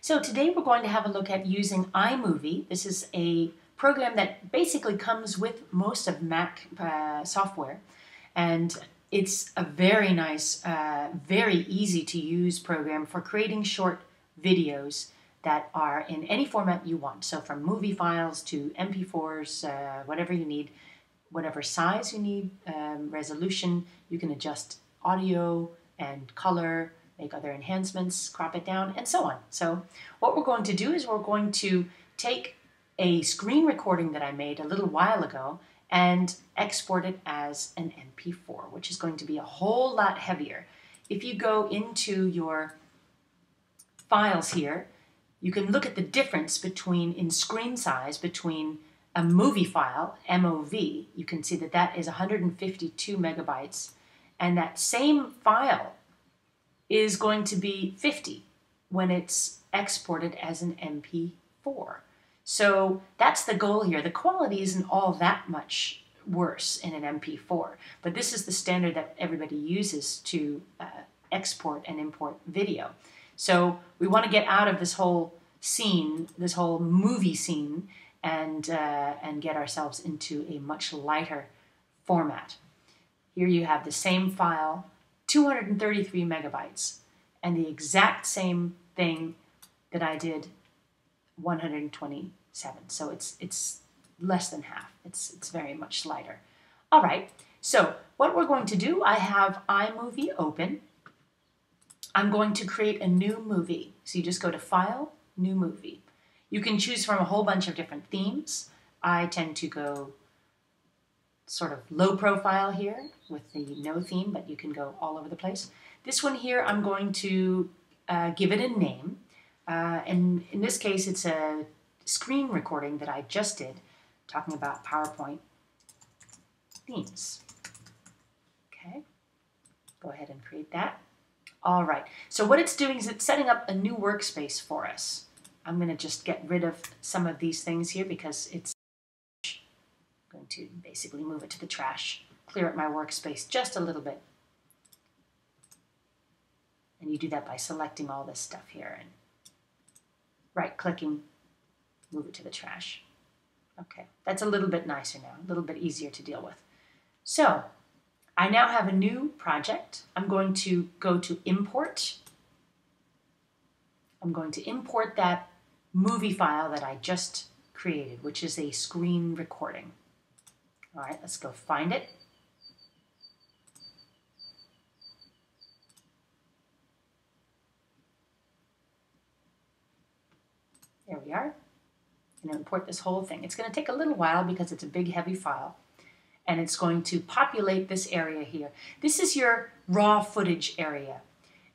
So today we're going to have a look at using iMovie. This is a program that basically comes with most of Mac uh, software and it's a very nice, uh, very easy to use program for creating short videos that are in any format you want. So from movie files to MP4s, uh, whatever you need, whatever size you need, um, resolution, you can adjust audio and color, make other enhancements, crop it down, and so on. So what we're going to do is we're going to take a screen recording that I made a little while ago and export it as an MP4, which is going to be a whole lot heavier. If you go into your files here, you can look at the difference between in screen size between a movie file, MOV, you can see that that is 152 megabytes, and that same file is going to be 50 when it's exported as an MP4. So that's the goal here. The quality isn't all that much worse in an MP4, but this is the standard that everybody uses to uh, export and import video. So we want to get out of this whole scene, this whole movie scene, and, uh, and get ourselves into a much lighter format. Here you have the same file, 233 megabytes, and the exact same thing that I did 127. So it's it's less than half. It's it's very much lighter. All right. So what we're going to do, I have iMovie open. I'm going to create a new movie. So you just go to File, New Movie. You can choose from a whole bunch of different themes. I tend to go sort of low profile here with the no theme, but you can go all over the place. This one here, I'm going to uh, give it a name. Uh, and in this case, it's a screen recording that I just did talking about PowerPoint themes. Okay, go ahead and create that. All right, so what it's doing is it's setting up a new workspace for us. I'm going to just get rid of some of these things here because it's to basically move it to the trash, clear up my workspace just a little bit. And you do that by selecting all this stuff here and right-clicking, move it to the trash. Okay, that's a little bit nicer now, a little bit easier to deal with. So, I now have a new project. I'm going to go to Import. I'm going to import that movie file that I just created, which is a screen recording. All right, let's go find it. There we are. And import this whole thing. It's going to take a little while because it's a big, heavy file. And it's going to populate this area here. This is your raw footage area.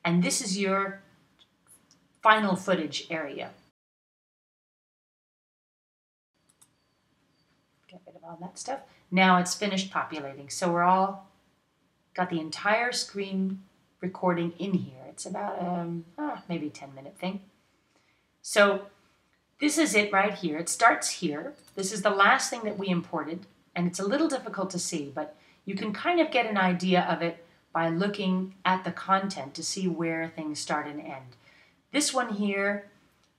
And this is your final footage area. Get rid of all that stuff. Now it's finished populating. So we're all got the entire screen recording in here. It's about um, ah, maybe 10 minute thing. So this is it right here. It starts here. This is the last thing that we imported, and it's a little difficult to see, but you can kind of get an idea of it by looking at the content to see where things start and end. This one here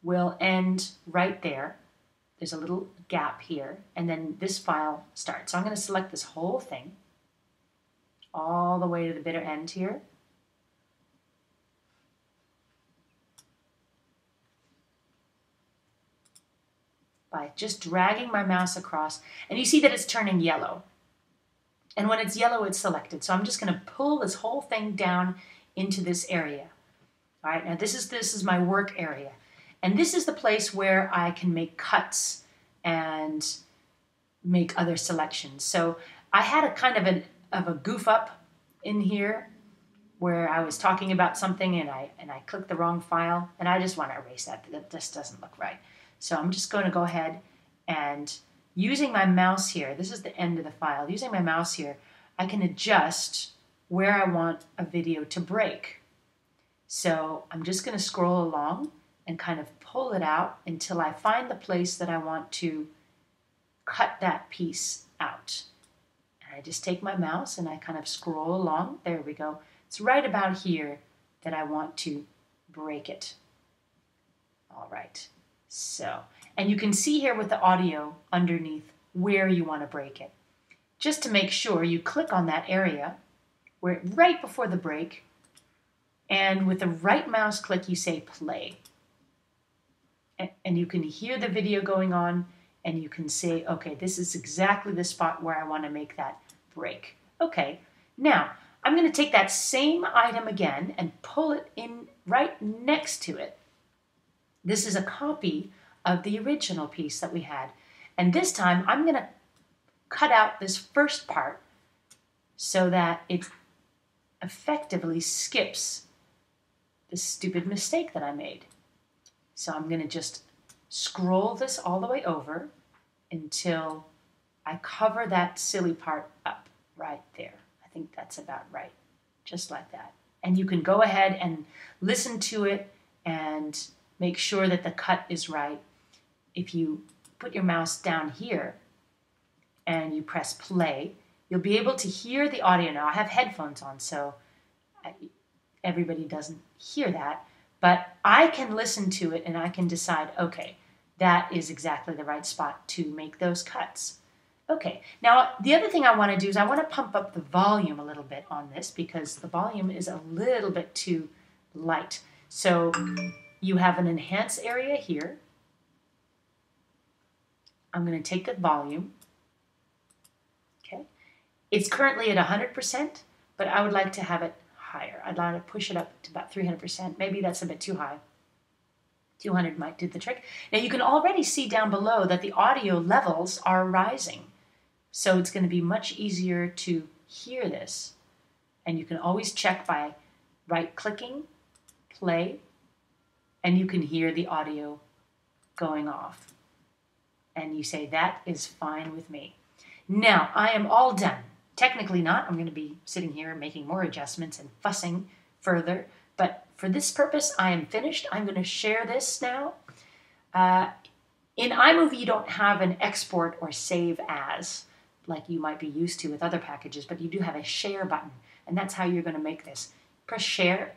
will end right there. There's a little gap here, and then this file starts. So I'm going to select this whole thing all the way to the bitter end here. by just dragging my mouse across. And you see that it's turning yellow. And when it's yellow, it's selected. So I'm just going to pull this whole thing down into this area. All right, now this is, this is my work area. And this is the place where I can make cuts and make other selections. So I had a kind of, an, of a goof up in here where I was talking about something and I, and I clicked the wrong file. And I just want to erase that. That just doesn't look right. So I'm just going to go ahead and using my mouse here, this is the end of the file, using my mouse here, I can adjust where I want a video to break. So I'm just going to scroll along and kind of pull it out until I find the place that I want to cut that piece out. And I just take my mouse and I kind of scroll along. There we go. It's right about here that I want to break it. All right. So, and you can see here with the audio underneath where you want to break it. Just to make sure you click on that area where right before the break and with the right mouse click you say play. And you can hear the video going on and you can say, okay, this is exactly the spot where I want to make that break. Okay, now I'm going to take that same item again and pull it in right next to it. This is a copy of the original piece that we had. And this time I'm going to cut out this first part so that it effectively skips the stupid mistake that I made. So I'm going to just scroll this all the way over until I cover that silly part up right there. I think that's about right, just like that. And you can go ahead and listen to it and make sure that the cut is right. If you put your mouse down here and you press play, you'll be able to hear the audio. Now, I have headphones on, so everybody doesn't hear that, but I can listen to it and I can decide, okay, that is exactly the right spot to make those cuts. Okay, now the other thing I want to do is I want to pump up the volume a little bit on this because the volume is a little bit too light. So you have an enhance area here. I'm going to take the volume. Okay, it's currently at 100%, but I would like to have it higher. I'd like to push it up to about 300%. Maybe that's a bit too high. 200 might do the trick. Now you can already see down below that the audio levels are rising. So it's going to be much easier to hear this. And you can always check by right clicking, play, and you can hear the audio going off. And you say, that is fine with me. Now, I am all done. Technically not. I'm going to be sitting here making more adjustments and fussing further. But for this purpose, I am finished. I'm going to share this now. Uh, in iMovie, you don't have an export or save as like you might be used to with other packages, but you do have a share button, and that's how you're going to make this. Press share.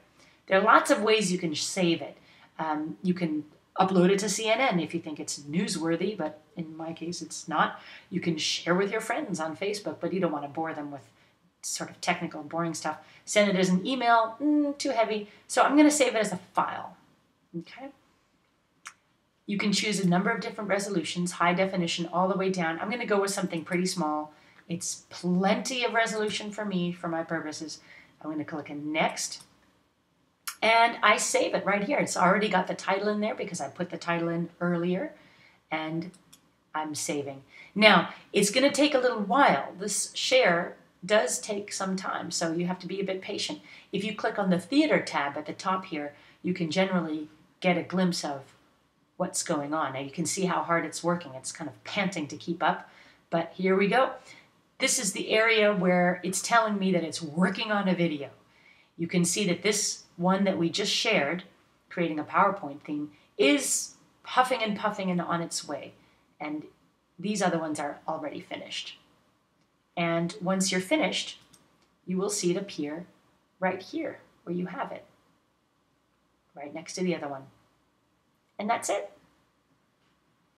There are lots of ways you can save it. Um, you can upload it to CNN if you think it's newsworthy, but in my case, it's not. You can share with your friends on Facebook, but you don't want to bore them with sort of technical, boring stuff. Send it as an email, mm, too heavy. So I'm going to save it as a file. Okay. You can choose a number of different resolutions, high definition all the way down. I'm going to go with something pretty small. It's plenty of resolution for me, for my purposes. I'm going to click next. And I save it right here. It's already got the title in there because I put the title in earlier. And I'm saving. Now, it's going to take a little while. This share does take some time, so you have to be a bit patient. If you click on the theater tab at the top here, you can generally get a glimpse of what's going on. Now you can see how hard it's working. It's kind of panting to keep up, but here we go. This is the area where it's telling me that it's working on a video. You can see that this one that we just shared, creating a PowerPoint theme, is puffing and puffing and on its way. And these other ones are already finished. And once you're finished, you will see it appear right here where you have it, right next to the other one. And that's it.